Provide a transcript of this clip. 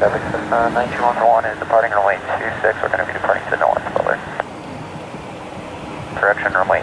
Uh, is departing runway 26. We're going to be departing to the north, Butler. Correction, runway